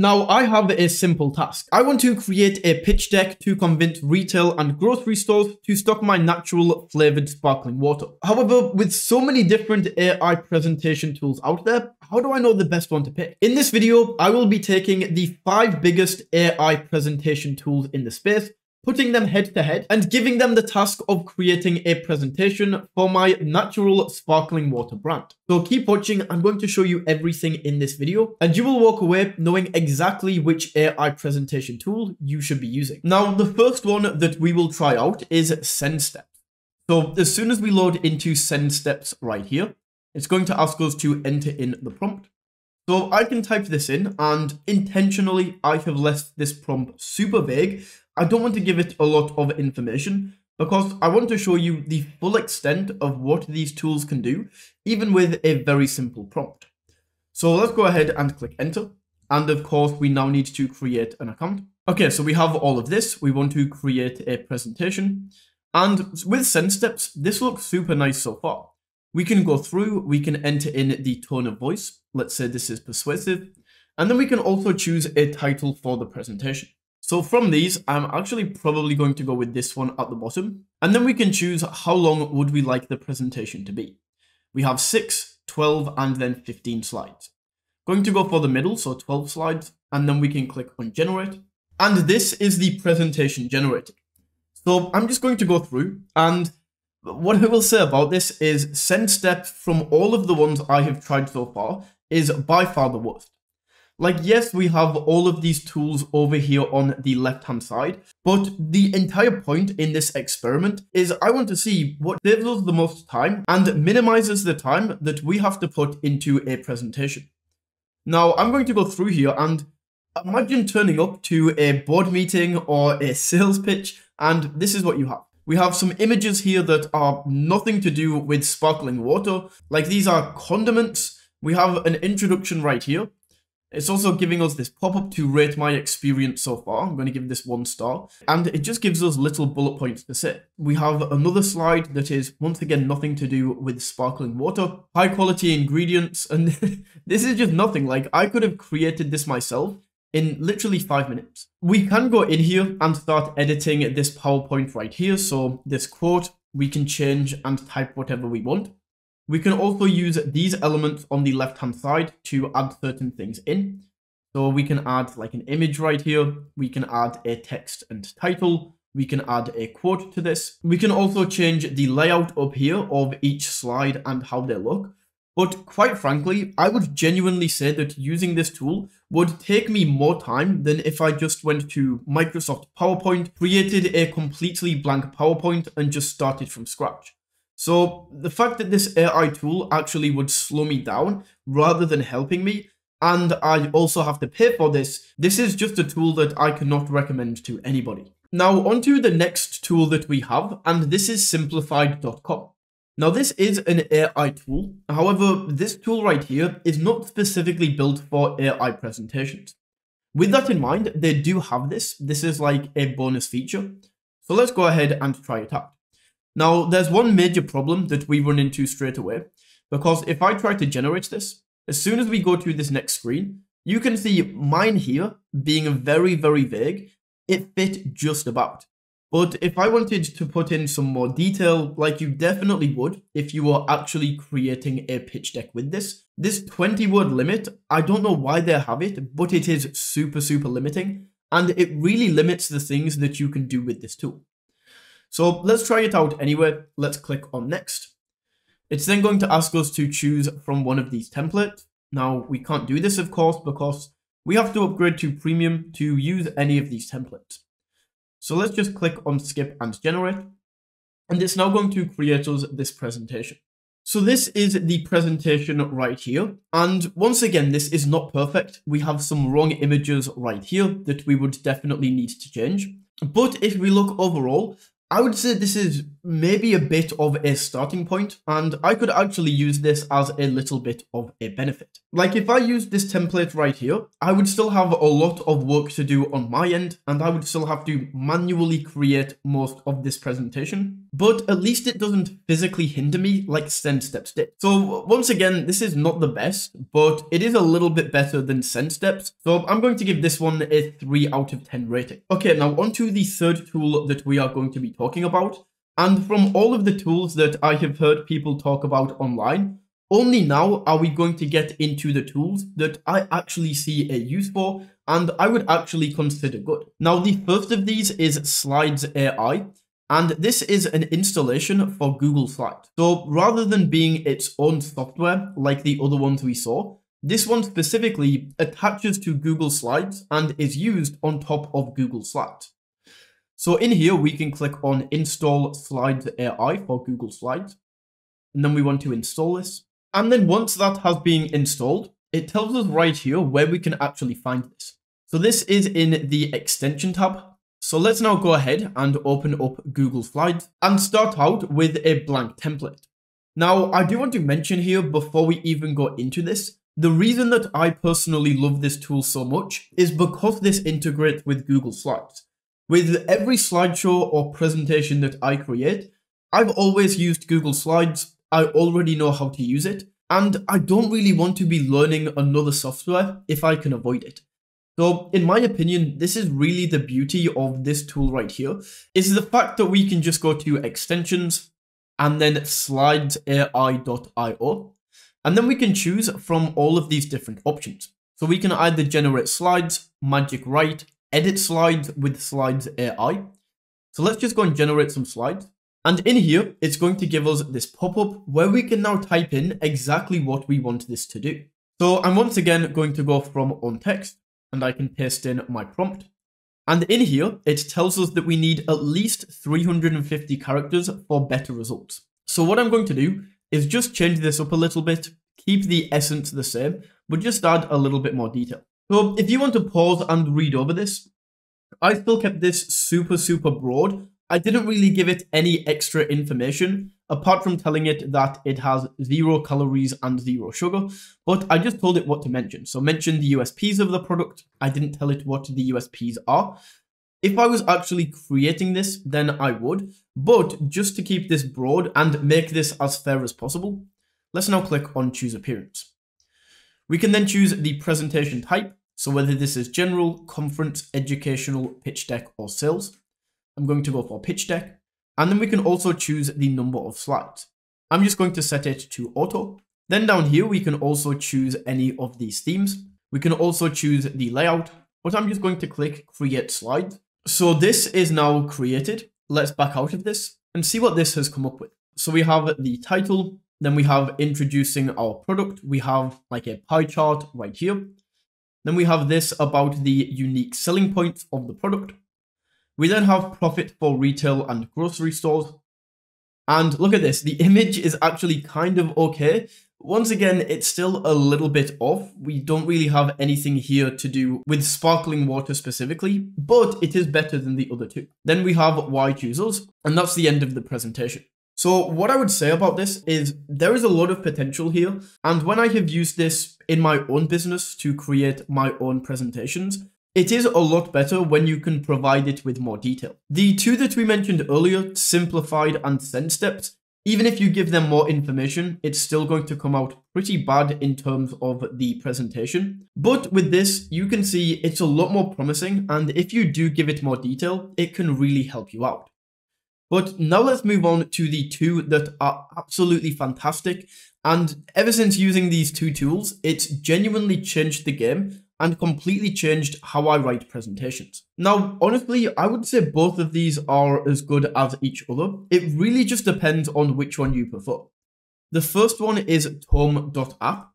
Now, I have a simple task. I want to create a pitch deck to convince retail and grocery stores to stock my natural flavored sparkling water. However, with so many different AI presentation tools out there, how do I know the best one to pick? In this video, I will be taking the five biggest AI presentation tools in the space putting them head to head and giving them the task of creating a presentation for my natural sparkling water brand. So keep watching, I'm going to show you everything in this video and you will walk away knowing exactly which AI presentation tool you should be using. Now, the first one that we will try out is SendSteps. So as soon as we load into SendSteps right here, it's going to ask us to enter in the prompt. So I can type this in and intentionally I have left this prompt super vague I don't want to give it a lot of information because I want to show you the full extent of what these tools can do, even with a very simple prompt. So let's go ahead and click enter. And of course, we now need to create an account. Okay, so we have all of this. We want to create a presentation. And with SendSteps, this looks super nice so far. We can go through, we can enter in the tone of voice. Let's say this is persuasive. And then we can also choose a title for the presentation. So from these, I'm actually probably going to go with this one at the bottom. And then we can choose how long would we like the presentation to be. We have 6, 12, and then 15 slides. Going to go for the middle, so 12 slides, and then we can click on generate. And this is the presentation generated. So I'm just going to go through and what I will say about this is send SendStep from all of the ones I have tried so far is by far the worst. Like, yes, we have all of these tools over here on the left-hand side, but the entire point in this experiment is I want to see what saves us the most time and minimizes the time that we have to put into a presentation. Now, I'm going to go through here and imagine turning up to a board meeting or a sales pitch, and this is what you have. We have some images here that are nothing to do with sparkling water, like these are condiments. We have an introduction right here, it's also giving us this pop-up to rate my experience so far. I'm going to give this one star. And it just gives us little bullet points to say. We have another slide that is, once again, nothing to do with sparkling water. High quality ingredients. And this is just nothing. Like, I could have created this myself in literally five minutes. We can go in here and start editing this PowerPoint right here. So this quote, we can change and type whatever we want. We can also use these elements on the left hand side to add certain things in. So we can add like an image right here. We can add a text and title. We can add a quote to this. We can also change the layout up here of each slide and how they look. But quite frankly, I would genuinely say that using this tool would take me more time than if I just went to Microsoft PowerPoint, created a completely blank PowerPoint and just started from scratch. So the fact that this AI tool actually would slow me down rather than helping me, and I also have to pay for this, this is just a tool that I cannot recommend to anybody. Now onto the next tool that we have, and this is simplified.com. Now this is an AI tool, however, this tool right here is not specifically built for AI presentations. With that in mind, they do have this, this is like a bonus feature. So let's go ahead and try it out. Now, there's one major problem that we run into straight away, because if I try to generate this, as soon as we go to this next screen, you can see mine here being very, very vague. It fit just about. But if I wanted to put in some more detail, like you definitely would if you were actually creating a pitch deck with this, this 20 word limit, I don't know why they have it, but it is super, super limiting. And it really limits the things that you can do with this tool. So let's try it out anyway. Let's click on next. It's then going to ask us to choose from one of these templates. Now we can't do this of course because we have to upgrade to premium to use any of these templates. So let's just click on skip and generate. And it's now going to create us this presentation. So this is the presentation right here. And once again, this is not perfect. We have some wrong images right here that we would definitely need to change. But if we look overall, I would say this is maybe a bit of a starting point, and I could actually use this as a little bit of a benefit. Like if I use this template right here, I would still have a lot of work to do on my end, and I would still have to manually create most of this presentation. but at least it doesn't physically hinder me like SendSteps did. So once again, this is not the best, but it is a little bit better than SendSteps. So I'm going to give this one a 3 out of 10 rating. Okay, now on to the third tool that we are going to be talking about. And from all of the tools that I have heard people talk about online, only now are we going to get into the tools that I actually see a use for and I would actually consider good. Now, the first of these is Slides AI, and this is an installation for Google Slides. So rather than being its own software like the other ones we saw, this one specifically attaches to Google Slides and is used on top of Google Slides. So in here, we can click on Install Slides AI for Google Slides. And then we want to install this. And then once that has been installed, it tells us right here where we can actually find this. So this is in the extension tab. So let's now go ahead and open up Google Slides and start out with a blank template. Now, I do want to mention here before we even go into this, the reason that I personally love this tool so much is because this integrates with Google Slides. With every slideshow or presentation that I create, I've always used Google Slides. I already know how to use it, and I don't really want to be learning another software if I can avoid it. So in my opinion, this is really the beauty of this tool right here, is the fact that we can just go to extensions and then slidesai.io. And then we can choose from all of these different options. So we can either generate slides, magic write, edit slides with slides AI. So let's just go and generate some slides. And in here, it's going to give us this pop-up where we can now type in exactly what we want this to do. So I'm once again going to go from on text and I can paste in my prompt. And in here, it tells us that we need at least 350 characters for better results. So what I'm going to do is just change this up a little bit, keep the essence the same, but just add a little bit more detail. So if you want to pause and read over this, I still kept this super, super broad. I didn't really give it any extra information apart from telling it that it has zero calories and zero sugar, but I just told it what to mention. So mention the USPs of the product. I didn't tell it what the USPs are. If I was actually creating this, then I would, but just to keep this broad and make this as fair as possible, let's now click on choose appearance. We can then choose the presentation type, so whether this is general, conference, educational, pitch deck, or sales. I'm going to go for pitch deck. And then we can also choose the number of slides. I'm just going to set it to auto. Then down here, we can also choose any of these themes. We can also choose the layout, but I'm just going to click create slide. So this is now created. Let's back out of this and see what this has come up with. So we have the title, then we have introducing our product. We have like a pie chart right here. Then we have this about the unique selling points of the product. We then have profit for retail and grocery stores. And look at this, the image is actually kind of okay. Once again, it's still a little bit off. We don't really have anything here to do with sparkling water specifically, but it is better than the other two. Then we have why choose and that's the end of the presentation. So what I would say about this is there is a lot of potential here. And when I have used this in my own business to create my own presentations, it is a lot better when you can provide it with more detail. The two that we mentioned earlier, Simplified and SendSteps, even if you give them more information, it's still going to come out pretty bad in terms of the presentation. But with this, you can see it's a lot more promising, and if you do give it more detail, it can really help you out. But now let's move on to the two that are absolutely fantastic. And ever since using these two tools, it's genuinely changed the game and completely changed how I write presentations. Now, honestly, I would say both of these are as good as each other. It really just depends on which one you prefer. The first one is tome.app.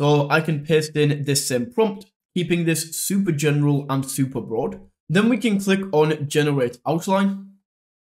So I can paste in this same prompt, keeping this super general and super broad. Then we can click on generate outline.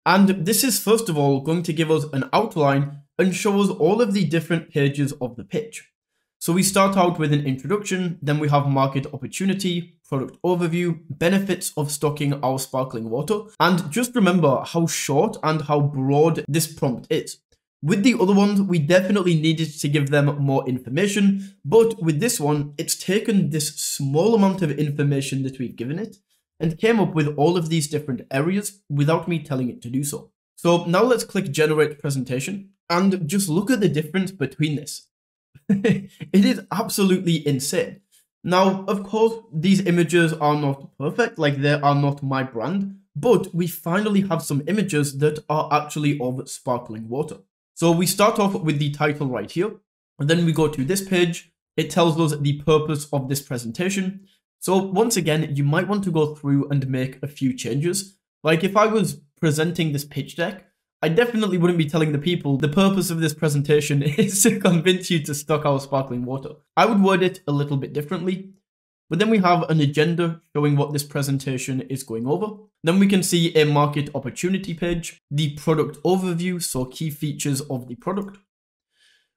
And this is first of all going to give us an outline and show us all of the different pages of the pitch. So we start out with an introduction, then we have market opportunity, product overview, benefits of stocking our sparkling water, and just remember how short and how broad this prompt is. With the other ones, we definitely needed to give them more information, but with this one, it's taken this small amount of information that we've given it and came up with all of these different areas without me telling it to do so. So now let's click generate presentation and just look at the difference between this. it is absolutely insane. Now, of course, these images are not perfect, like they are not my brand, but we finally have some images that are actually of sparkling water. So we start off with the title right here, and then we go to this page. It tells us the purpose of this presentation. So once again, you might want to go through and make a few changes. Like if I was presenting this pitch deck, I definitely wouldn't be telling the people the purpose of this presentation is to convince you to stock our sparkling water. I would word it a little bit differently. But then we have an agenda showing what this presentation is going over. Then we can see a market opportunity page, the product overview, so key features of the product.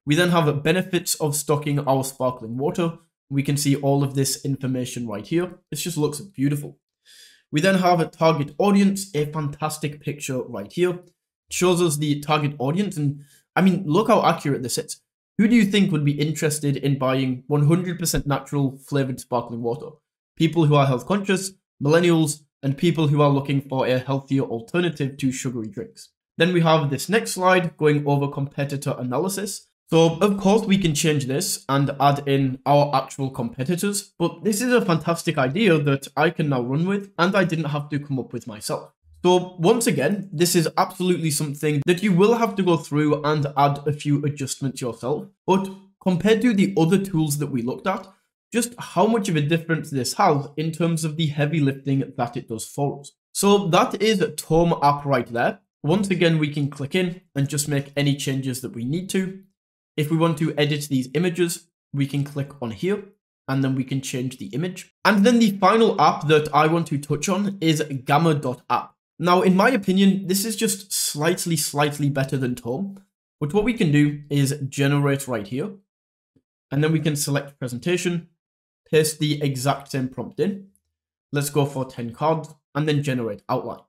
We then have benefits of stocking our sparkling water. We can see all of this information right here. It just looks beautiful. We then have a target audience, a fantastic picture right here shows us the target audience. And I mean, look how accurate this is. Who do you think would be interested in buying 100% natural flavored sparkling water? People who are health conscious, millennials, and people who are looking for a healthier alternative to sugary drinks. Then we have this next slide going over competitor analysis. So of course we can change this and add in our actual competitors, but this is a fantastic idea that I can now run with and I didn't have to come up with myself. So once again, this is absolutely something that you will have to go through and add a few adjustments yourself. But compared to the other tools that we looked at, just how much of a difference this has in terms of the heavy lifting that it does for us. So that is Tome app right there. Once again, we can click in and just make any changes that we need to. If we want to edit these images, we can click on here and then we can change the image. And then the final app that I want to touch on is gamma.app. Now, in my opinion, this is just slightly, slightly better than Tome. But what we can do is generate right here. And then we can select presentation, paste the exact same prompt in. Let's go for 10 cards and then generate outline.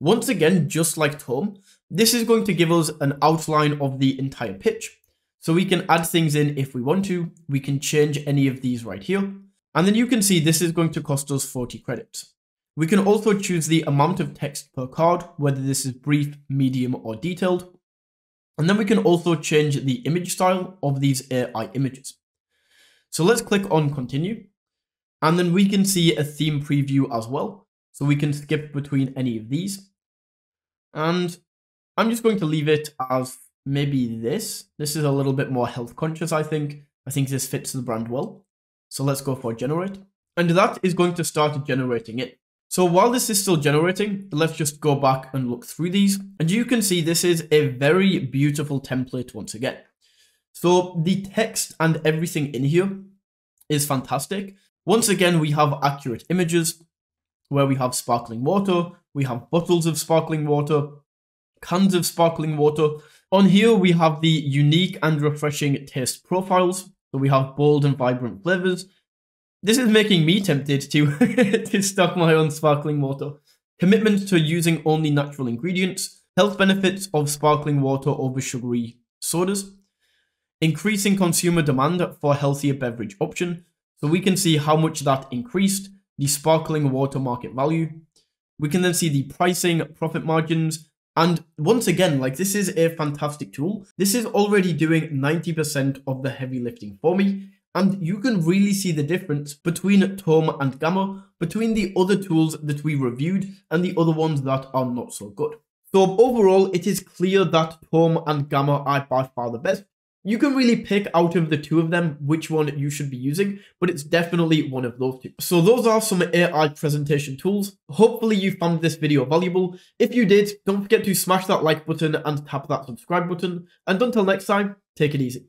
Once again, just like Tome, this is going to give us an outline of the entire pitch. So we can add things in if we want to. We can change any of these right here. And then you can see this is going to cost us 40 credits. We can also choose the amount of text per card, whether this is brief, medium, or detailed. And then we can also change the image style of these AI images. So let's click on continue. And then we can see a theme preview as well. So we can skip between any of these. And I'm just going to leave it as maybe this. This is a little bit more health conscious, I think. I think this fits the brand well. So let's go for generate. And that is going to start generating it. So while this is still generating, let's just go back and look through these. And you can see this is a very beautiful template once again. So the text and everything in here is fantastic. Once again, we have accurate images where we have sparkling water, we have bottles of sparkling water, cans of sparkling water. On here, we have the unique and refreshing taste profiles. So we have bold and vibrant flavors, this is making me tempted to, to stock my own sparkling water. Commitment to using only natural ingredients. Health benefits of sparkling water over sugary sodas. Increasing consumer demand for healthier beverage option. So we can see how much that increased the sparkling water market value. We can then see the pricing, profit margins, and once again, like this is a fantastic tool. This is already doing 90% of the heavy lifting for me. And you can really see the difference between Tome and Gamma, between the other tools that we reviewed and the other ones that are not so good. So overall, it is clear that Tome and Gamma are by far the best. You can really pick out of the two of them which one you should be using, but it's definitely one of those two. So those are some AI presentation tools. Hopefully you found this video valuable. If you did, don't forget to smash that like button and tap that subscribe button. And until next time, take it easy.